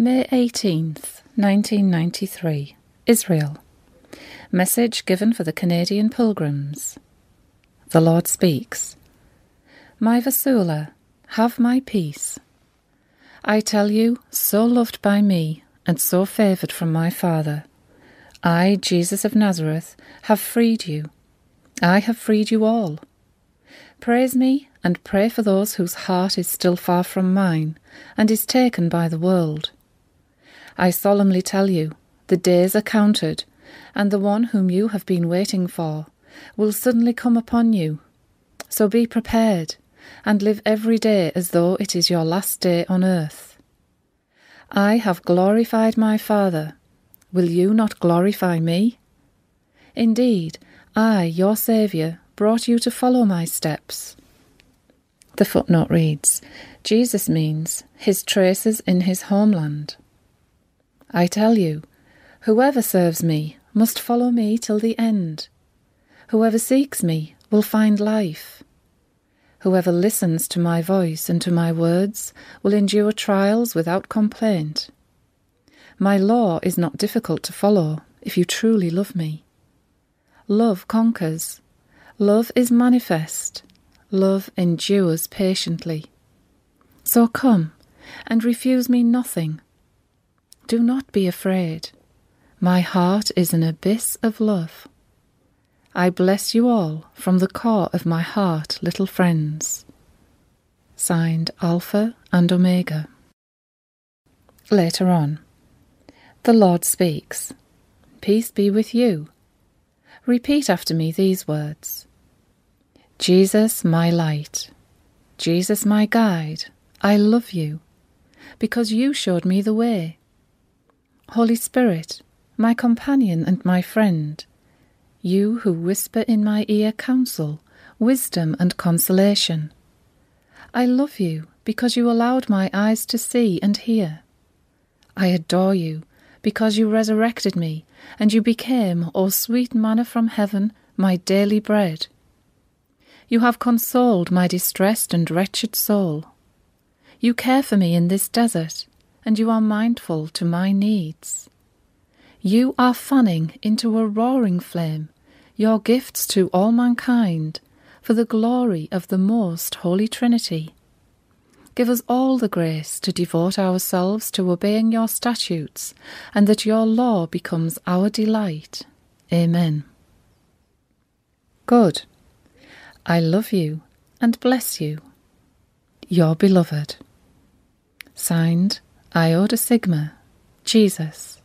May 18th, 1993, Israel. Message given for the Canadian Pilgrims. The Lord speaks. My Vassula, have my peace. I tell you, so loved by me and so favoured from my Father, I, Jesus of Nazareth, have freed you. I have freed you all. Praise me and pray for those whose heart is still far from mine and is taken by the world I solemnly tell you, the days are counted, and the one whom you have been waiting for will suddenly come upon you. So be prepared, and live every day as though it is your last day on earth. I have glorified my Father. Will you not glorify me? Indeed, I, your Saviour, brought you to follow my steps. The footnote reads Jesus means his traces in his homeland. I tell you, whoever serves me must follow me till the end. Whoever seeks me will find life. Whoever listens to my voice and to my words will endure trials without complaint. My law is not difficult to follow if you truly love me. Love conquers. Love is manifest. Love endures patiently. So come and refuse me nothing do not be afraid. My heart is an abyss of love. I bless you all from the core of my heart, little friends. Signed Alpha and Omega. Later on, the Lord speaks. Peace be with you. Repeat after me these words Jesus, my light. Jesus, my guide. I love you because you showed me the way. Holy Spirit, my companion and my friend, you who whisper in my ear counsel, wisdom, and consolation. I love you because you allowed my eyes to see and hear. I adore you because you resurrected me and you became, O sweet manna from heaven, my daily bread. You have consoled my distressed and wretched soul. You care for me in this desert and you are mindful to my needs. You are fanning into a roaring flame your gifts to all mankind for the glory of the most holy Trinity. Give us all the grace to devote ourselves to obeying your statutes, and that your law becomes our delight. Amen. Good. I love you and bless you. Your beloved. Signed, Iota Sigma, Jesus.